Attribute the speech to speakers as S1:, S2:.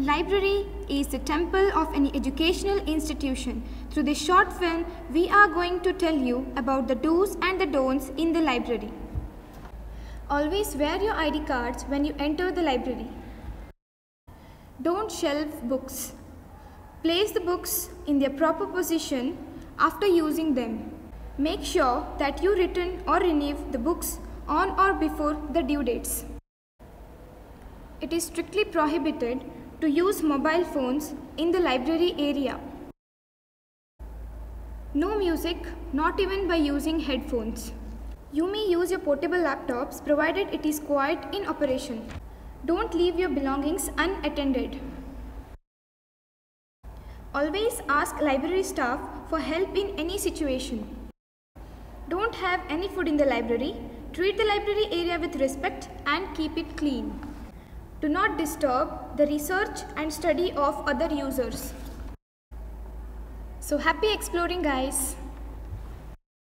S1: Library is the temple of any educational institution. Through this short film, we are going to tell you about the do's and the don'ts in the library. Always wear your ID cards when you enter the library. Don't shelve books. Place the books in their proper position after using them. Make sure that you return or renew the books on or before the due dates. It is strictly prohibited to use mobile phones in the library area. No music, not even by using headphones. You may use your portable laptops provided it is quiet in operation. Don't leave your belongings unattended. Always ask library staff for help in any situation. Don't have any food in the library. Treat the library area with respect and keep it clean. Do not disturb the research and study of other users. So happy exploring guys!